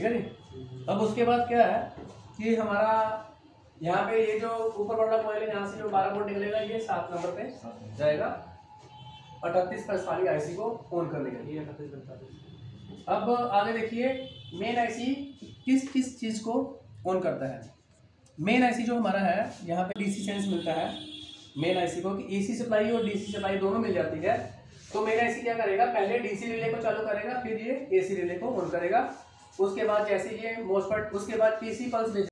ठीक है जी अब उसके बाद क्या है कि हमारा यहाँ पे ये जो ऊपर वाला कॉइल है यहाँ से जो बारह वोल्ट निकलेगा ये सात नंबर पे जाएगा। अठतीस वाली आईसी को ऑन करने के लिए अब आगे देखिए मेन आईसी किस किस चीज़ को ऑन करता है? मेन आईसी जो हमारा है यहाँ पे डीसी सेंस मिलता है। मेन आईसी को कि एसी सप्लाई और डीसी सप्लाई दोनों मिल जाती है। तो मेन आईसी क्या करेगा? पहले डीसी रिले को चालू करेगा फिर ये एसी रिले को ऑन करेगा। उसके बाद जैसे ये मोस्ट उसके बाद पीसी पल्स